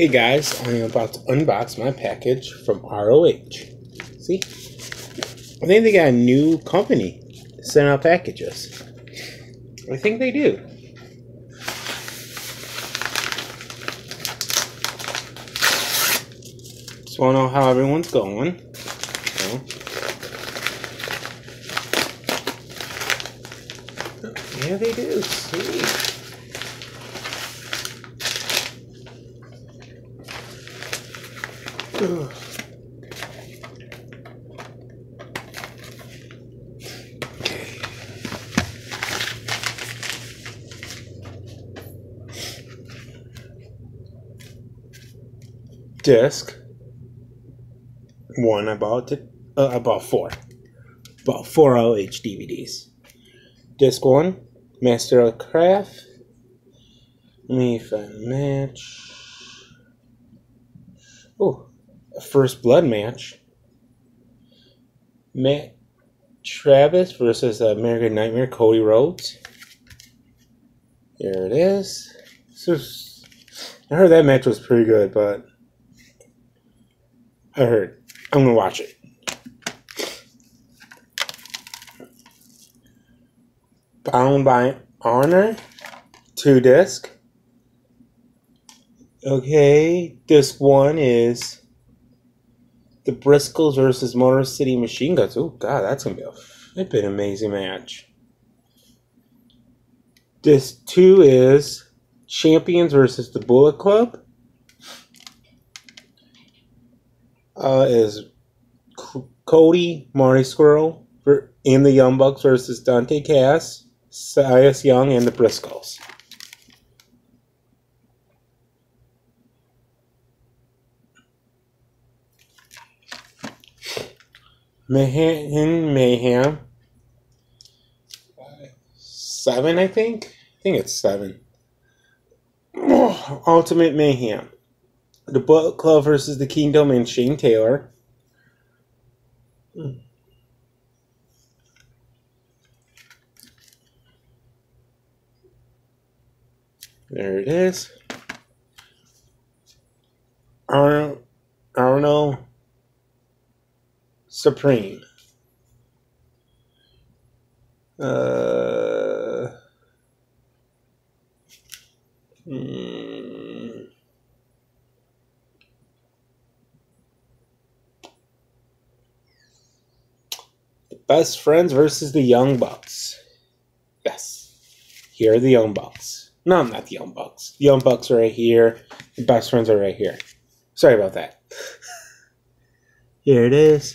Hey guys, I am about to unbox my package from ROH. See? I think they got a new company send out packages. I think they do. Just want to know how everyone's going. So. Yeah, they do. See? Disc. One, it. Uh, I bought four. Bought four LH DVDs. Disc one, Master of Craft. Let me find match. Oh, first blood match. Matt Travis versus uh, American Nightmare Cody Rhodes. There it is. I heard that match was pretty good, but I heard I'm gonna watch it. Bound by Honor, two disc. Okay, disc one is the Briscoes versus Motor City Machine Guns. Oh God, that's gonna be a flippin' amazing match. This two is Champions versus the Bullet Club. Uh, is C- Cody Marty Scurll and the Young Bucks versus Dalton Castle, Silas Young, and the Briscoes. Mayhem, Mayhem. Seven, I think. I think it's seven. Ultimate Mayhem. The Bullet Club versus the Kingdom and Shane Taylor. Hmm. There it is. Arnold, Arnold Supreme. Uh, the best friends versus the Young Bucks. Yes. Here are the Young Bucks. No, I'm not the Young Bucks. The Young Bucks are right here. The best friends are right here. Sorry about that. Here it is.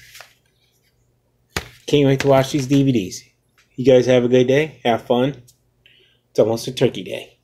Can't wait to watch these DVDs. You guys have a good day. Have fun. It's almost a turkey day.